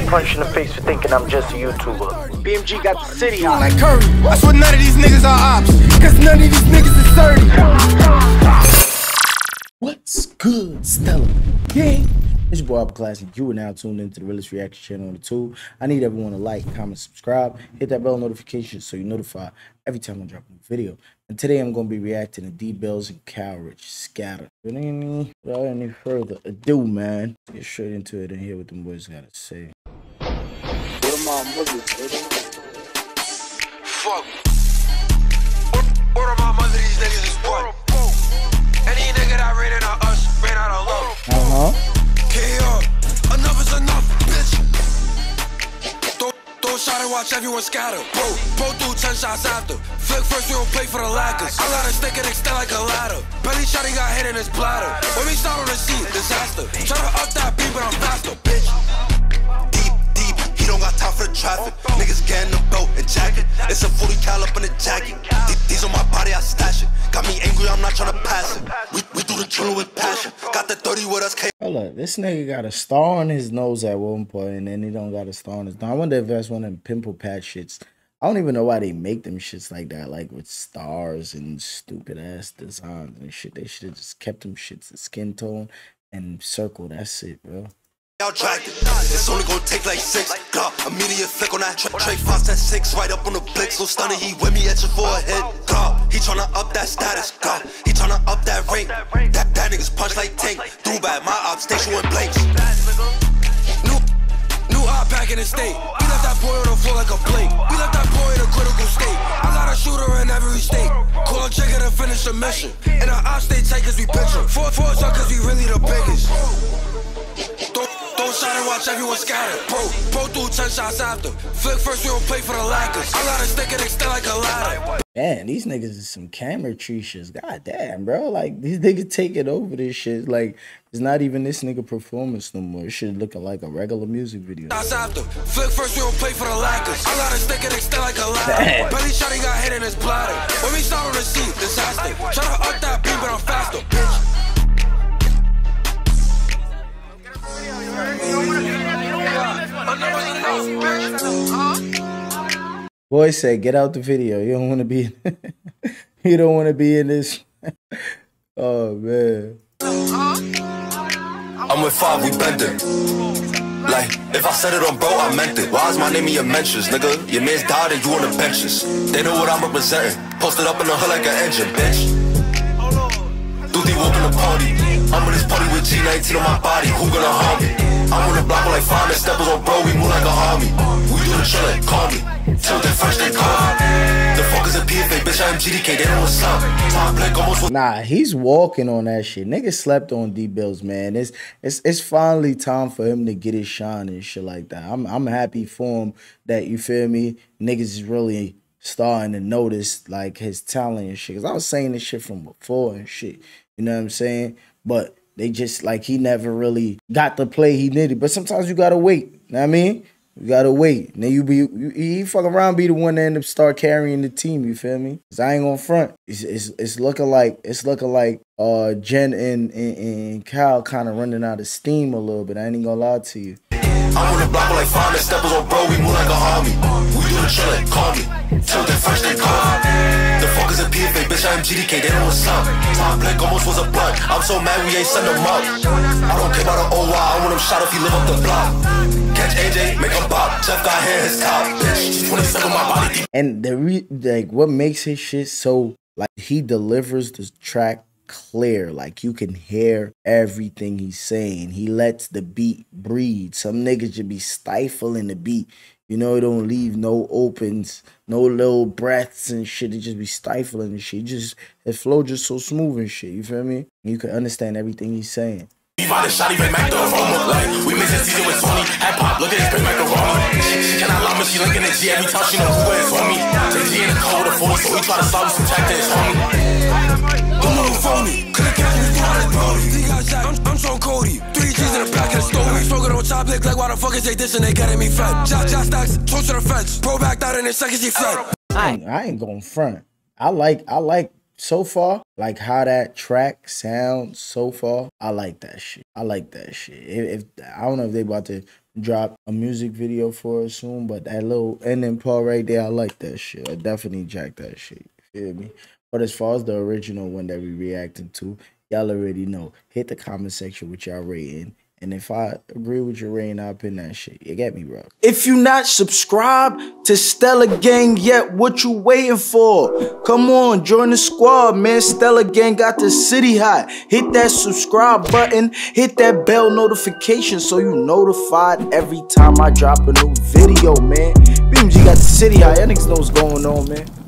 get punched in the face for thinking I'm just a YouTuber. BMG got the city hot. Like Curry. I swear none of these niggas are ops. Cause none of these niggas is 30. What's good, Stella? Gang. It's your boy Upper Classic. You are now tuned into the realest reaction channel on the tube. I need everyone to like, comment, subscribe, hit that bell notification so you're notified every time I drop a new video. And today I'm going to be reacting to Dee Billz and Kyle Richh Scatter. Without any further ado, man, let's get straight into it and hear what them boys got to say. What am I mother, Fuck. What, what are my mother these niggas is what? Watch everyone scatter. Bro, bro through 10 shots after. Flick first, we don't play for the laggers. I let a stick and extend like a ladder. Belly shot, he got hit in his bladder. When we start on the scene, disaster. Try to up that beat, but I'm faster, bitch. deep, deep. He don't got time for the traffic. Niggas getting the belt and jacket. It's a 40 cal up in the jacket. These on my body, I stash it. Got me angry, I'm not trying to pass it. This nigga got a star on his nose at one point, and then he don't got a star on his nose. I wonder if that's one of them pimple patch shits. I don't even know why they make them shits like that, like with stars and stupid ass designs and shit. They should have just kept them shits the skin tone and circle. That's it, bro. Y'all dragged it. It's only gonna take like six. Glock, immediate flick on that tra- Trey Fox, six, right up on the blick. So stunning, he with me at your forehead. Glock, he tryna up that status. Glock, he tryna up that rank. That, that niggas punch like tank. Do bad, my op station with blanks. New, new eye back in the state. We left that boy on the floor like a plate. We left that boy in a critical state. I got a shooter in every state. Call a trigger to finish the mission. And our op stay tight cause we pitch 'em. Four, four up cause we really the biggest. Throw, shot and watch everyone scatter. Bro, bro through 10 shots after. Flick first, we don't play for the laggers. I got a stick and extend like a ladder. Man, these niggas is some camera tree shits. God damn, bro. Like these niggas taking over this shit. Like it's not even this nigga performance no more. It should looking like a regular music video. After. Flick first, we don't play for the laggers. I got a stick and extend like a ladder. Belly shot, he got hit in his bladder. When we start on the scene, disaster. Try to up that beat, but I'm faster, bitch. Boy said, "Get out the video. You don't want to be. you don't want to be in this." oh man. I'm with five, we bending. Like, if I said it on bro, I meant it. Why is my name in your mentions, nigga? Your man's died and you on the benches. They know what I'm representing. Posted up in the hood like an engine, bitch. Duty walking the party. I'm in this party with G19 on my body. Who gonna harm me? I'm on the block with like five steppers on bro. We move like a army. We do the chillin', Nah, he's walking on that shit. Niggas slept on Dee Billz, man. It's it's it's finally time for him to get his shine and shit like that. I'm I'm happy for him that you feel me. Niggas is really starting to notice like his talent and shit. Cause I was saying this shit from before and shit. You know what I'm saying? But they just like he never really got the play he needed. But sometimes you gotta wait. You know what I mean? You gotta wait. Then you be you, he fuck around be the one that end up start carrying the team. You feel me? Cause I ain't gonna front. It's it's, it's looking like it's looking like uh Jen and and, and Kyle kind of running out of steam a little bit. I ain't gonna lie to you. I'm on the block like five steppers on bro. We move like a army. We do the chillin', call me. Till they first they call. The bitch? I'm GDK. They know what's up. Top blick almost was a blunt. I'm so mad we ain't send them up. I don't care about the OY. I want him shot if he live up the block. Catch AJ, make him pop. Jeff got hair his top. Bitch, 27 my body. And the re- like what makes his shit so like he delivers the track clear like you can hear everything he's saying he lets the beat breathe some niggas should be stifling the beat you know it don't leave no opens no little breaths and shit it just be stifling and shit just it flow just so smooth and shit you feel me you can understand everything he's saying. Like, we mixing season with hop, look at this big macaroni. She, cannot she linking every time she me. In the cold of 40, so we try to solve some tactics, homie. I'm, I'm Sean Cody. Three G's in the back of the store. We smoking on top like why the fuck is they dissing? They getting me fed. Shot, shot stacks, toast to the fence. Pro backed out in the seconds he fled. I ain't, going front. I like I like so far like how that track sounds so far. I like that shit. I like that shit. If, if I don't know if they about to drop a music video for it soon. But that little ending part right there, I like that shit. I definitely jack that shit. Feel me? But as far as the original one that we reacting to, y'all already know. Hit the comment section with y'all rating. And if I agree with your rating, I'll pin that shit. You get me, bro. If you not subscribed to Stella Gang yet, what you waiting for? Come on, join the squad, man. Stella Gang got the city hot. Hit that subscribe button. Hit that bell notification so you notified every time I drop a new video, man. BMG got the city hot. Y'all niggas know what's going on, man.